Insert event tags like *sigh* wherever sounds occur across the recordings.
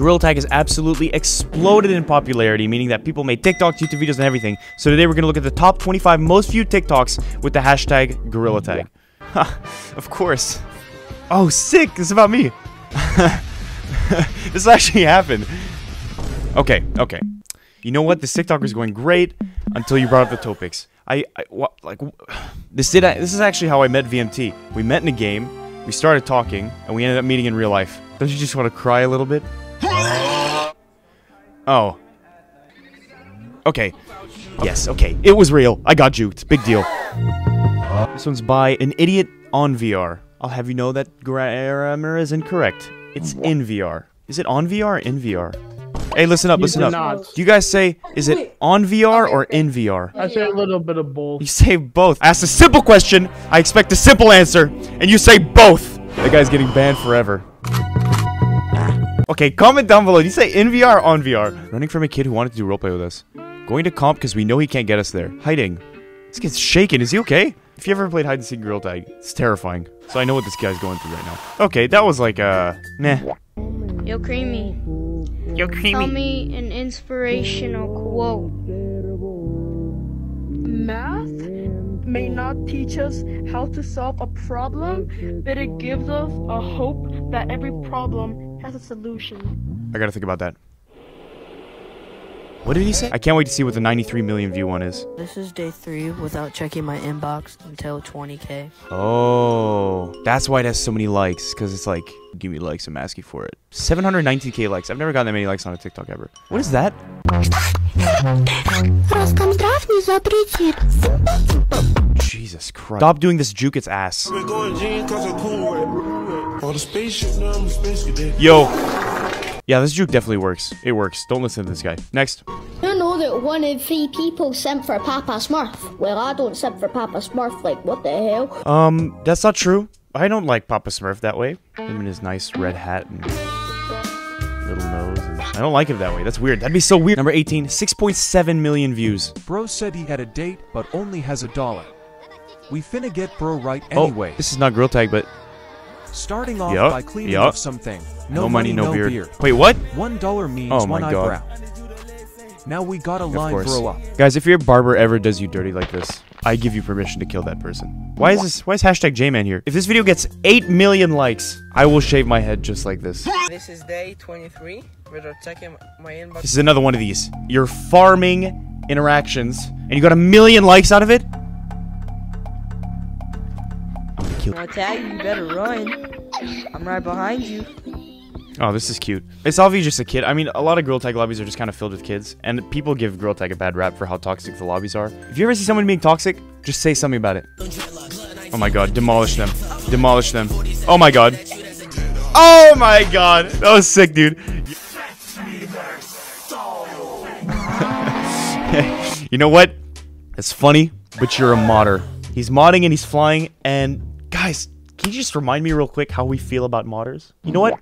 Gorilla Tag has absolutely exploded in popularity, meaning that people made TikToks, YouTube videos, and everything. So today we're going to look at the top 25 most viewed TikToks with the hashtag Gorilla Tag. *laughs* of course. Oh, sick! This is about me. *laughs* this actually happened. Okay, okay. You know what? This TikTok is going great until you brought up the topics. I, I what, like *sighs* this did. This is actually how I met VMT. We met in a game. We started talking, and we ended up meeting in real life. Don't you just want to cry a little bit? Oh. Okay. Yes. Okay. It was real. I got juked. Big deal. This one's by an idiot on VR. I'll have you know that grammar is incorrect. It's in VR. Is it on VR or in VR? Hey, listen up, listen up. Do you guys say, is it on VR or in VR? I say a little bit of both. You say both. I asked a simple question. I expect a simple answer. And you say both. That guy's getting banned forever. Okay, comment down below. Do you say in VR or on VR? Running from a kid who wanted to do roleplay with us. Going to comp because we know he can't get us there. Hiding. This kid's shaking. Is he okay? If you ever played hide and seek gorilla tag, it's terrifying. So I know what this guy's going through right now. Okay, that was like, uh, meh. Yo, Creamy. Yo, creamy. Tell me an inspirational quote. Math may not teach us how to solve a problem, but it gives us a hope that every problem has a solution. I gotta think about that. What did he say? I can't wait to see what the 93 million view one is. This is day three without checking my inbox until 20k. Oh, that's why it has so many likes. Because it's like, give me likes, I'm asking for it. 719k likes. I've never gotten that many likes on a TikTok ever. What is that? Jesus Christ. Stop doing this juke its ass. Yo. Yeah, this juke definitely works. It works. Don't listen to this guy. Next. You know that one in three people simp for Papa Smurf. Well, I don't send for Papa Smurf. Like, what the hell? Um, that's not true. I don't like Papa Smurf that way. Him in his nice red hat and little nose. And I don't like it that way. That's weird. That'd be so weird. Number 18, 6.7 million views. Bro said he had a date, but only has a dollar. We finna get bro right Oh, anyway. this is not Gorilla Tag, but Starting off Yup, by cleaning yup. up something. no, money, no, beard. Wait, what? One dollar means Oh my one God. eyebrow. Now we gotta Of line bro up. Guys, if your barber ever does you dirty like this, I give you permission to kill that person. Why is this? Why is hashtag J-Man here? If this video gets 8 million likes, I will shave my head just like this. This is day 23. We're checking my inbox. This is another one of these. You're farming interactions, and you got a million likes out of it? I'm gonna kill I tag you, you better run. I'm right behind you. Oh, this is cute. It's obviously just a kid. I mean, a lot of Gorilla Tag lobbies are just kind of filled with kids, and people give Gorilla Tag a bad rap for how toxic the lobbies are. If you ever see someone being toxic, just say something about it. Oh my god, demolish them. Demolish them. Oh my god. Oh my god. That was sick, dude. *laughs* you know what? It's funny, but you're a modder. He's modding and he's flying, and guys, can you just remind me real quick how we feel about modders? You know what?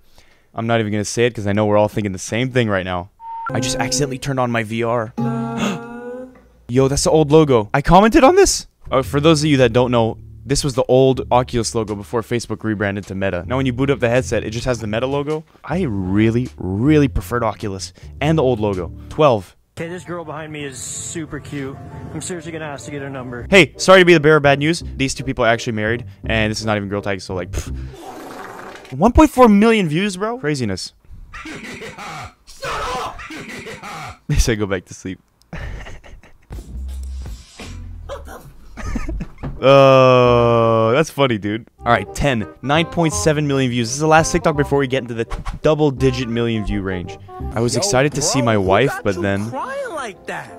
I'm not even gonna say it because I know we're all thinking the same thing right now. I just accidentally turned on my VR. *gasps* Yo, that's the old logo. I commented on this. Uh, for those of you that don't know, this was the old Oculus logo before Facebook rebranded to Meta. Now, when you boot up the headset, it just has the Meta logo. I really, really preferred Oculus and the old logo. 12. Okay, this girl behind me is super cute. I'm seriously gonna ask to get her number. Hey, sorry to be the bearer of bad news. These two people are actually married, and this is not even gorilla tag, so like, pff. 1.4 million views, bro. Craziness. *laughs* they say go back to sleep. Oh, that's funny, dude. All right, 10. 9.7 million views. This is the last TikTok before we get into the double digit million view range. I was excited to see my wife, but then. Why are you crying like that.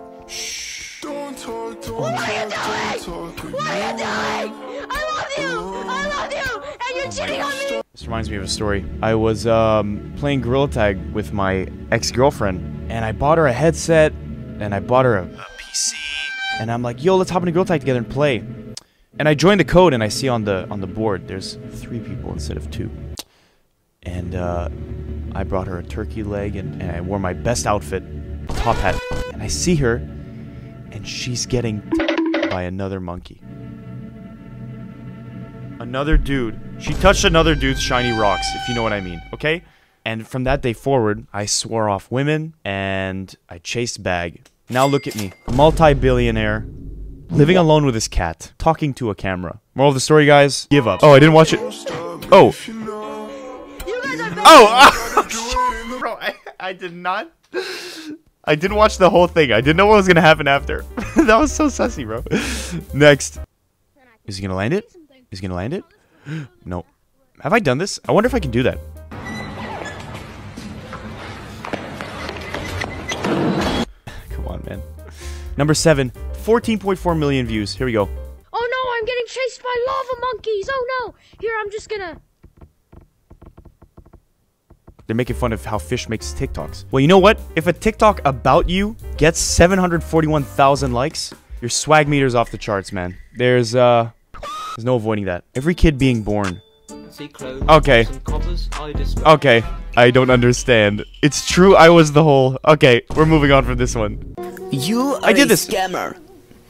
This reminds me of a story. I was um, playing Gorilla Tag with my ex-girlfriend, and I bought her a headset, and I bought her a, a PC, and I'm like, "Yo, let's hop into Gorilla Tag together and play." And I joined the code, and I see on the on the board there's three people instead of two. And uh, I brought her a turkey leg, and, and I wore my best outfit, top hat, and I see her, and she's getting by another monkey. Another dude. She touched another dude's shiny rocks, if you know what I mean, okay? And from that day forward, I swore off women and I chased bag. Now look at me, a multi-billionaire, living alone with his cat, talking to a camera. Moral of the story, guys, give up. Oh, I didn't watch it. Oh. Oh, *laughs* oh bro, I, I did not. I didn't watch the whole thing. I didn't know what was gonna happen after. *laughs* that was so sussy, bro. Next. Is he gonna land it? Is he gonna land it? *gasps* no. Have I done this? I wonder if I can do that. *sighs* Come on, man. Number seven, 14.4 million views. Here we go. Oh no, I'm getting chased by lava monkeys. Oh no. Here, I'm just gonna. They're making fun of how fish makes TikToks. Well, you know what? If a TikTok about you gets 741,000 likes, your swag meter's off the charts, man. There's, uh, there's no avoiding that. Every kid being born. Okay. Okay. I don't understand. It's true I was the whole. Okay, we're moving on from this one. You are I did a this. scammer.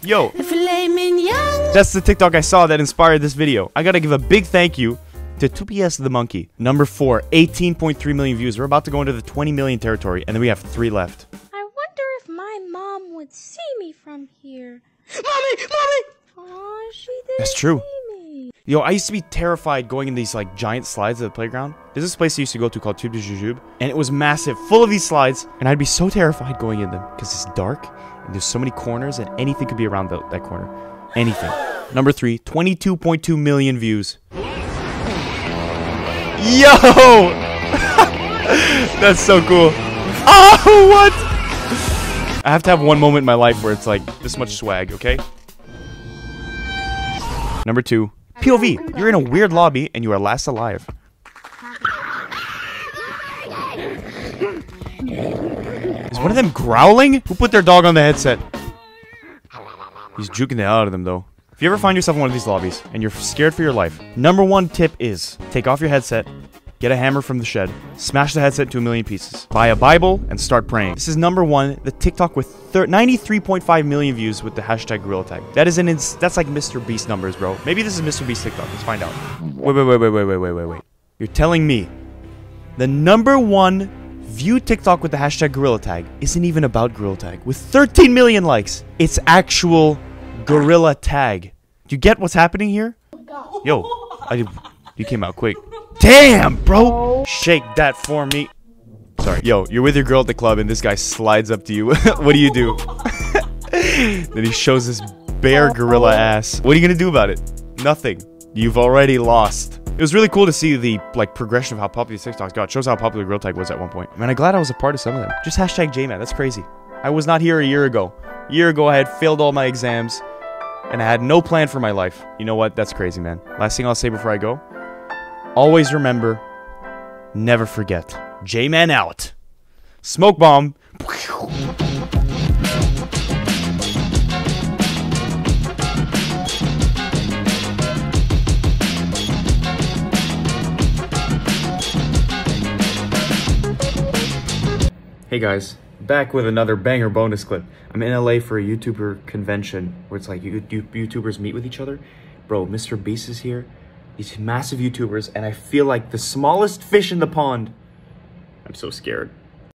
Yo, that's the TikTok I saw that inspired this video. I gotta give a big thank you to 2PS the Monkey. Number 4, 18.3 million views. We're about to go into the 20 million territory, and then we have 3 left. I wonder if my mom would see me from here. Mommy, mommy. That's true. Yo, I used to be terrified going in these like giant slides at the playground. There's this place I used to go to called Tube de Jujube, and it was massive, full of these slides, and I'd be so terrified going in them because it's dark and there's so many corners and anything could be around the, that corner. Anything. Number three, 22.2 million views. Yo! *laughs* That's so cool. *laughs* Oh, what? I have to have one moment in my life where it's like this much swag, okay? Number two, POV. You're in a weird lobby and you are last alive. Is one of them growling? Who put their dog on the headset? He's juking the hell out of them though. If you ever find yourself in one of these lobbies and you're scared for your life, number one tip is take off your headset, get a hammer from the shed, smash the headset into a million pieces, buy a Bible, and start praying. This is number one, the TikTok with 93.5 million views with the hashtag Gorilla Tag. That is an ins- that's like Mr. Beast numbers, bro. Maybe this is Mr. Beast TikTok. Let's find out. Wait, wait, wait, wait, wait, wait, wait, wait, wait. You're telling me the number one view TikTok with the hashtag Gorilla Tag isn't even about Gorilla Tag with 13 million likes. It's actual Gorilla Tag. Do you get what's happening here? Oh Yo, I, you came out quick. Damn, bro! Shake that for me. Sorry. Yo, you're with your girl at the club and this guy slides up to you. *laughs* what do you do? *laughs* then he shows his bare gorilla ass. What are you gonna do about it? Nothing. You've already lost. It was really cool to see the like progression of how popular TikToks got. It shows how popular Gorilla Tag was at one point. Man, I'm glad I was a part of some of them. Just hashtag J-Man. That's crazy. I was not here a year ago. A year ago, I had failed all my exams and I had no plan for my life. You know what? That's crazy, man. Last thing I'll say before I go. Always remember, never forget. J-Man out. Smoke bomb. Hey guys, back with another banger bonus clip. I'm in LA for a YouTuber convention where it's like you, you, YouTubers meet with each other. Bro, Mr. Beast is here. These massive YouTubers, and I feel like the smallest fish in the pond. I'm so scared.